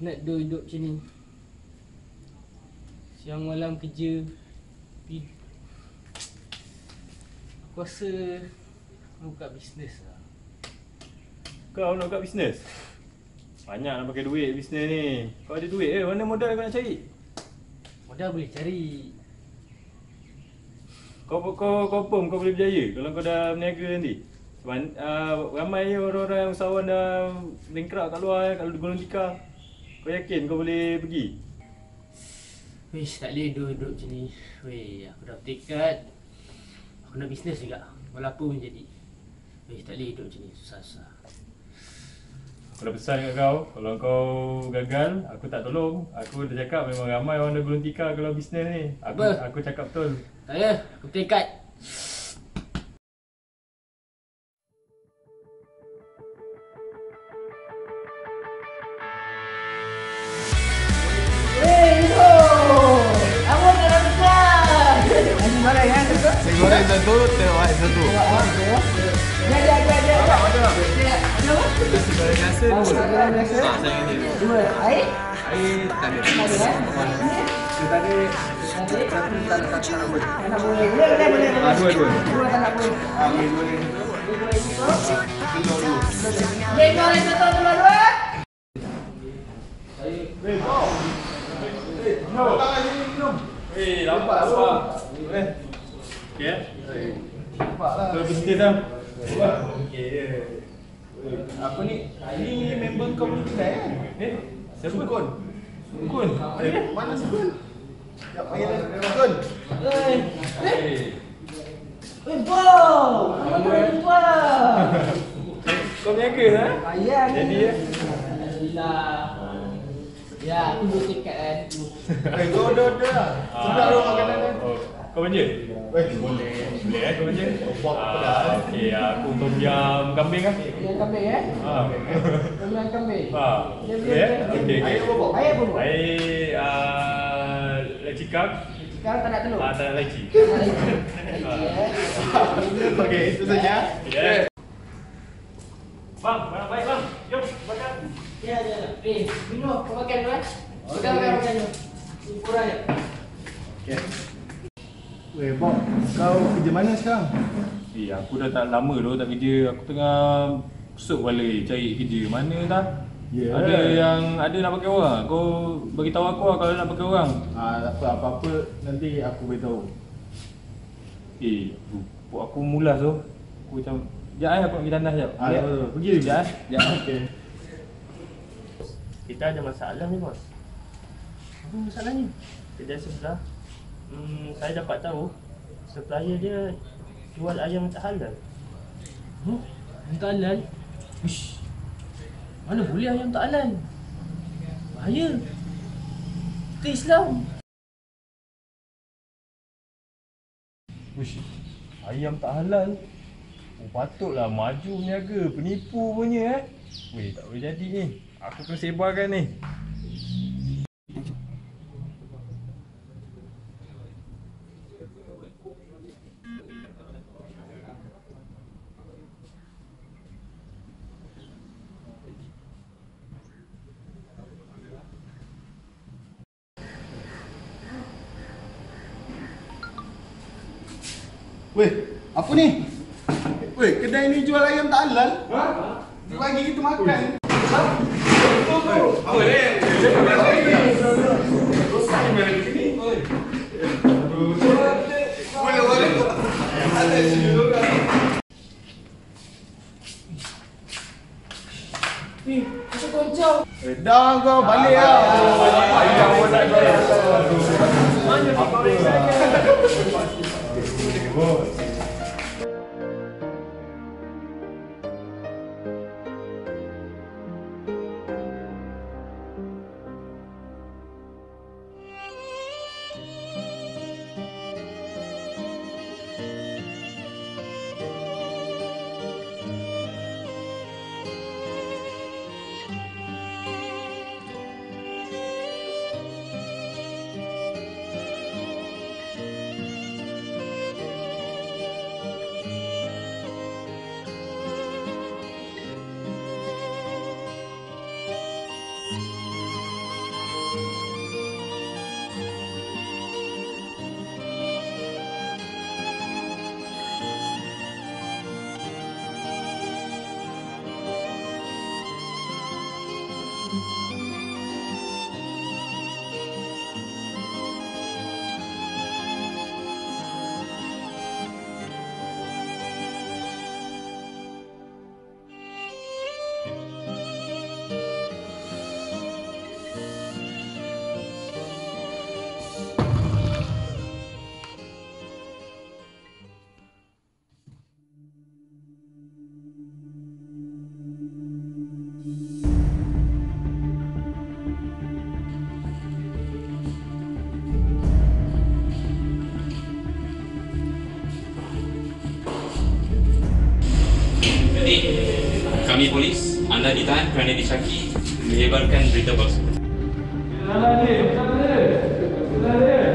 Penat duduk hidup macam ni Siang malam kerja Pi- Aku rasa Aku buka bisnes lah Kau nak buka bisnes? Banyak nak pakai duit bisnes ni. Kau ada duit eh? Mana modal kau nak cari? Modal boleh cari Kau kau confirm kau boleh berjaya kalau kau dah berniaga nanti. Sebab uh, ramai orang-orang yang usahawan dah bankrupt kat luar kalau golong tikar. Kau yakin kau boleh pergi? Wish tak boleh duduk macam ni Weh aku dah bertekad Aku nak bisnes juga Walau apa pun jadi Wish tak boleh hidup macam ni Susah-susah Aku dah pesan kat kau, kalau kau gagal, aku tak tolong. Aku dah cakap memang ramai orang dah gulung tikar kalau bisnes ni. Aku Apa? aku cakap betul. Tak ya Aku bertekad goreng satu, teh white satu. Nasi goreng biasa. Ah, saya ini. Dua air, Air tak ada. ada eh? Dia tak ada. Satu tak tak tak tak nak boleh. Tak nak boleh. Boleh, boleh, boleh. Ah, dua dua. Dua tak nak boleh. Ah, boleh boleh. Telur dua. Boleh goreng satu dua-dua. Eh, nampak nampak. Eh. Okey eh. Nampak lah. Kau bisnes dah. Okey. Apa ni? Ini member kau punya kedai kan? Eh, siapa? Sukun. Sukun. Eh, mana Sukun? Jap panggil dia. Sukun. Eh, Eh. eh, bom. Apa tu bom? Kau berniaga eh? Ayah ni. Jadi eh. Alhamdulillah. Ya, aku bertekad kan. Eh, kau order-order lah. Sedap lu makanan dia. Kau belanja? Eh, boleh. Boleh eh kau belanja? Buat Ah, pedas. Okey, aku tom yam kambing ah. Yang kambing eh? Ah. Yang kambing. Ah. Ya, Boleh ya, eh? ya. Okey okey. Air apa? Air apa? Bro? Air ah leci kak. Sekarang tak nak telur. Ah tak ada leci. Tak nak lagi. Lagi, eh. Okey, itu saja. Ya. Bang, bang, baik bang. Jom makan. Ya, ya, ya. Eh, minum. Kau makan dulu eh. Makan dulu. Ini kurang je. Weh, Bob, kau kerja mana sekarang? Eh, aku dah tak lama tu tak kerja. Aku tengah pusuk kepala ni cari kerja. Mana dah? Ya. Ada yang ada nak pakai orang. Kau bagi tahu aku lah kalau nak pakai orang. Ah, tak apa, apa-apa nanti aku beritahu. Eh, rumput aku mulas tu. Aku macam Sekejap eh, aku nak pergi tandas sekejap. Ah, tak apa, pergi. Sekejap eh. Sekejap. Okey. Kita ada masalah ni bos. Apa masalahnya? Kedai sebelah hmm, Saya dapat tahu Supplier dia Jual ayam tak halal Huh? Ayam tak halal? Uish. Mana boleh ayam tak halal? Bahaya. Kita Islam. Uish, ayam tak halal. Oh, patutlah maju niaga, penipu punya eh. Weh, tak boleh jadi ni. Aku kena sebarkan ni. Weh, apa ni? Weh, kedai ni jual ayam tak halal? Ha? Dia bagi kita makan. Ha? Apa ni? Boleh, boleh. Ada sini juga. Eh, aku koncong. Eh, dah kau balik lah. Ayam pun nak ini kami polis anda ditahan kerana dicaki menyebarkan berita palsu. Jalan dia, jalan datang. jalan datang.